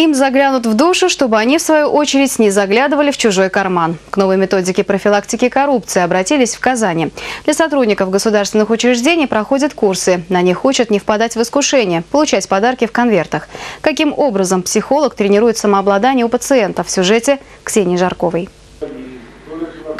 Им заглянут в душу, чтобы они, в свою очередь, не заглядывали в чужой карман. К новой методике профилактики коррупции обратились в Казани. Для сотрудников государственных учреждений проходят курсы. На них учат не впадать в искушение, получать подарки в конвертах. Каким образом психолог тренирует самообладание у пациентов в сюжете Ксении Жарковой.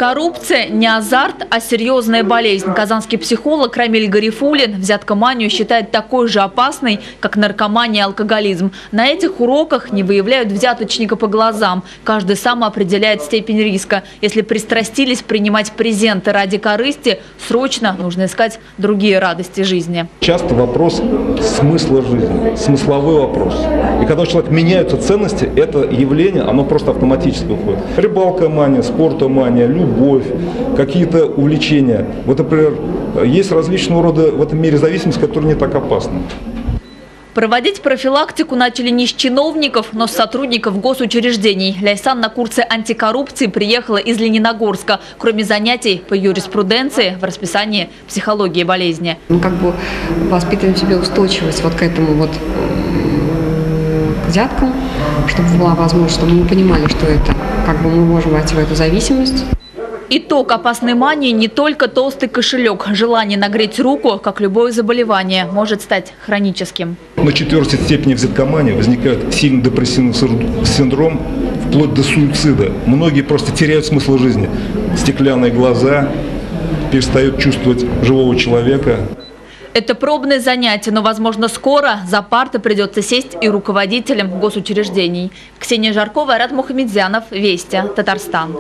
Коррупция не азарт, а серьезная болезнь. Казанский психолог Рамиль Гарифулин взяткоманию считает такой же опасной, как наркомания и алкоголизм. На этих уроках не выявляют взяточника по глазам. Каждый сам определяет степень риска. Если пристрастились принимать презенты ради корысти, срочно нужно искать другие радости жизни. Часто вопрос смысла жизни, смысловой вопрос. И когда у человека меняются ценности, это явление, оно просто автоматически уходит. Рыбалка мания, спортомания, любовь, какие-то увлечения. Вот, например, есть различного рода в этом мире зависимости, которые не так опасны. Проводить профилактику начали не с чиновников, но с сотрудников госучреждений. Ляйсан на курсы антикоррупции приехала из Лениногорска. Кроме занятий по юриспруденции, в расписании психологии болезни. Мы как бы воспитываем в себе устойчивость вот к этому вот взяткам, чтобы была возможность, чтобы мы понимали, что это, как бы мы можем войти в эту зависимость. Итог опасной мании не только толстый кошелек. Желание нагреть руку, как любое заболевание, может стать хроническим. На четвертой степени взяткомании возникает сильный депрессивный синдром, вплоть до суицида. Многие просто теряют смысл жизни. Стеклянные глаза, перестают чувствовать живого человека. Это пробное занятие, но, возможно, скоро за парты придется сесть и руководителям госучреждений. Ксения Жаркова, Рад Мухамедзянов, Вести, Татарстан.